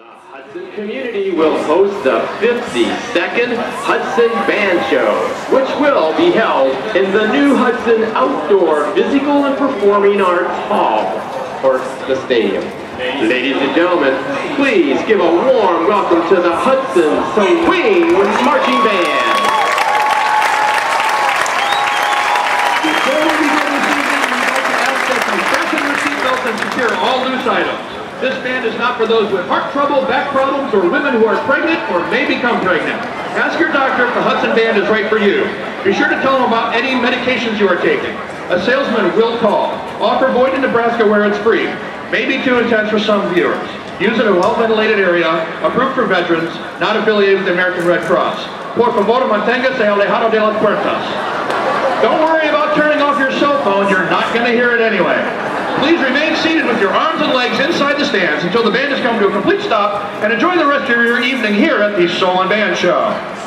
Hudson community will host the 52nd Hudson Band Show, which will be held in the new Hudson Outdoor Physical and Performing Arts Hall, or the stadium. Ladies and gentlemen, please give a warm welcome to the Hudson Swing Marching Band. Before we begin this evening, we'd like to ask that you fasten your seatbelts and secure all loose items. This band is not for those with heart trouble, back problems, or women who are pregnant or may become pregnant. Ask your doctor if the Hudson Band is right for you. Be sure to tell them about any medications you are taking. A salesman will call. Offer void in Nebraska where it's free. May be too intense for some viewers. Use it in a well-ventilated area, approved for veterans, not affiliated with the American Red Cross. Por favor, manténgase alejado de las puertas. Don't worry about turning off your cell phone, you're not going to hear it anyway. Please remain seated with your arms and legs inside the stands until the band has come to a complete stop and enjoy the rest of your evening here at the Solon Band Show.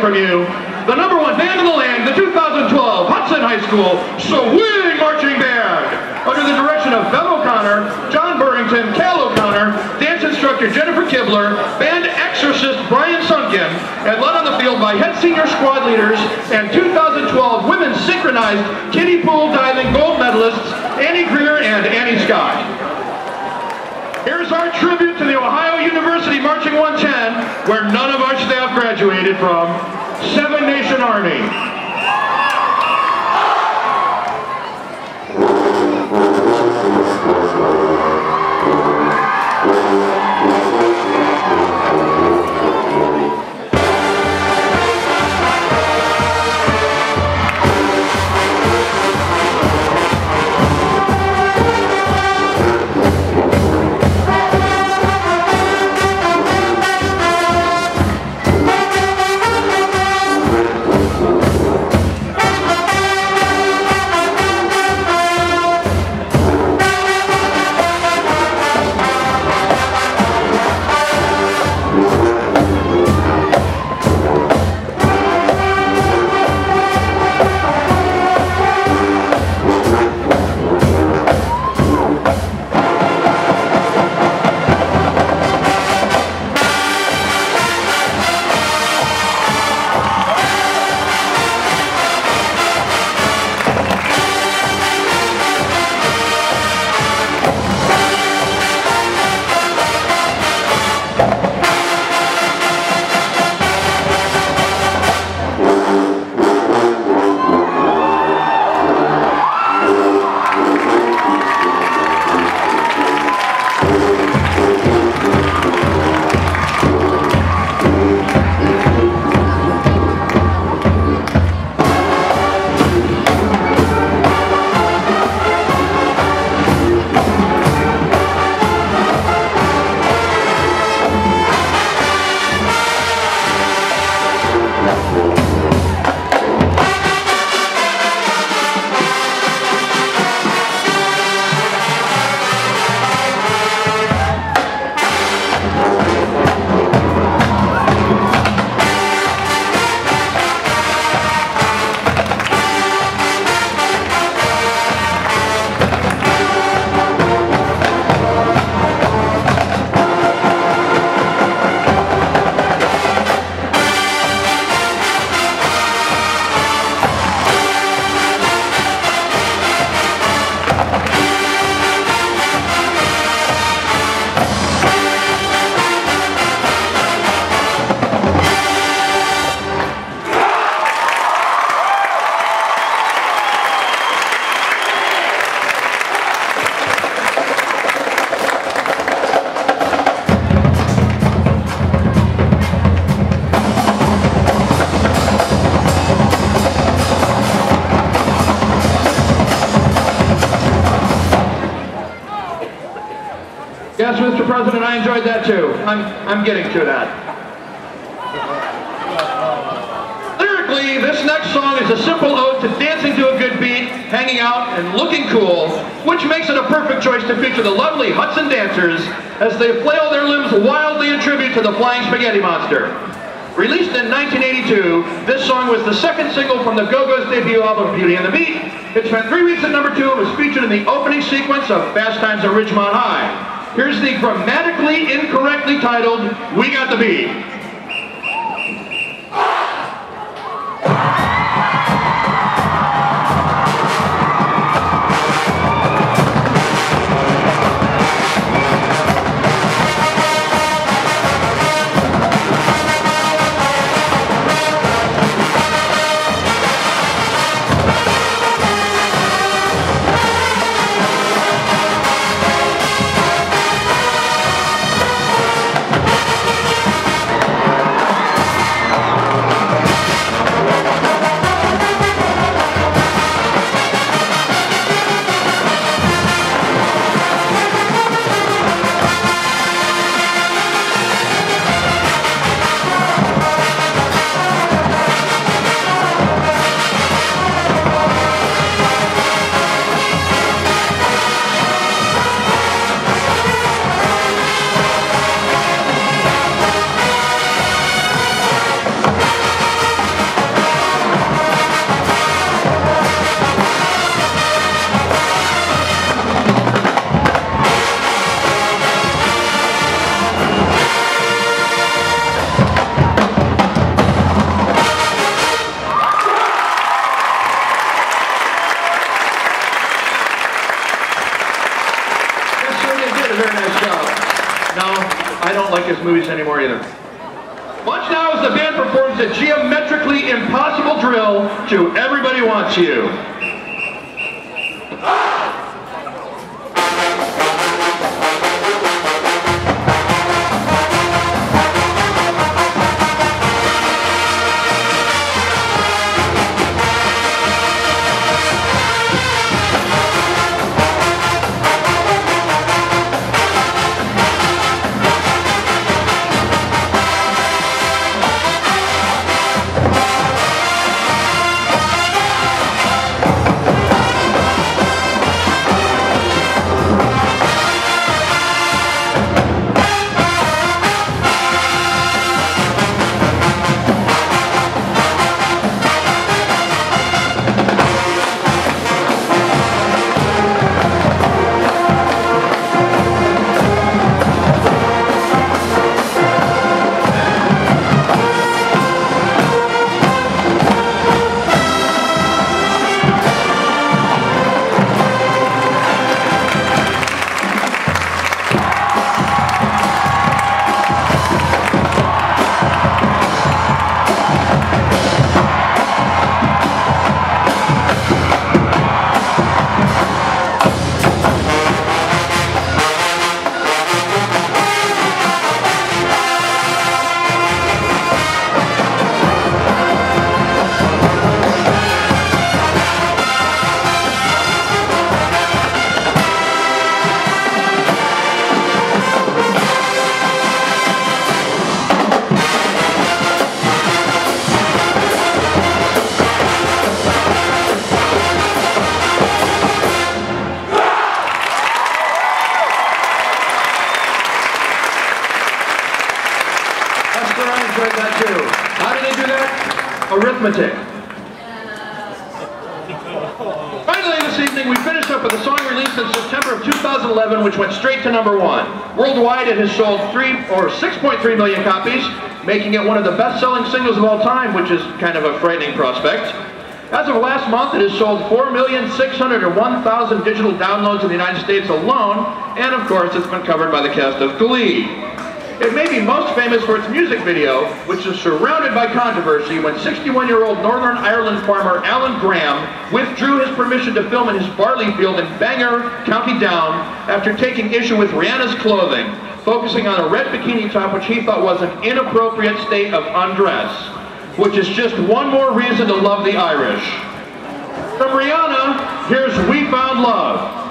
From you. The number one band in the land, the 2012 Hudson High School Swing Marching Band. Under the direction of Bev O'Connor, John Burrington, Cal O'Connor, dance instructor Jennifer Kibler, band exorcist Brian Sunkin, and led on the field by head senior squad leaders and 2012 women's synchronized kiddie pool diving gold medalists Annie Greer and Annie Scott. Here's our tribute to the Ohio University Marching 110, where none of our staff graduated from, Seven Nation Army. I enjoyed that too. I'm, I'm getting to that. Lyrically, this next song is a simple ode to dancing to a good beat, hanging out, and looking cool, which makes it a perfect choice to feature the lovely Hudson dancers as they flail their limbs wildly in tribute to the Flying Spaghetti Monster. Released in 1982, this song was the second single from the Go-Go's debut album, Beauty and the Beat. It spent three weeks at number two and was featured in the opening sequence of Fast Times at Ridgemont High. Here's the grammatically incorrectly titled, We Got the Beat. A geometrically impossible drill to Everybody Wants You. Arithmetic. Finally, this evening, we finished up with a song released in September of 2011, which went straight to number one. Worldwide, it has sold three or 6.3 million copies, making it one of the best-selling singles of all time, which is kind of a frightening prospect. As of last month, it has sold 4,601,000 digital downloads in the United States alone, and of course, it's been covered by the cast of Glee. It may be most famous for its music video, which is surrounded by controversy when 61-year-old Northern Ireland farmer Alan Graham withdrew his permission to film in his barley field in Bangor, County Down, after taking issue with Rihanna's clothing, focusing on a red bikini top which he thought was an inappropriate state of undress, which is just one more reason to love the Irish. From Rihanna, here's We Found Love.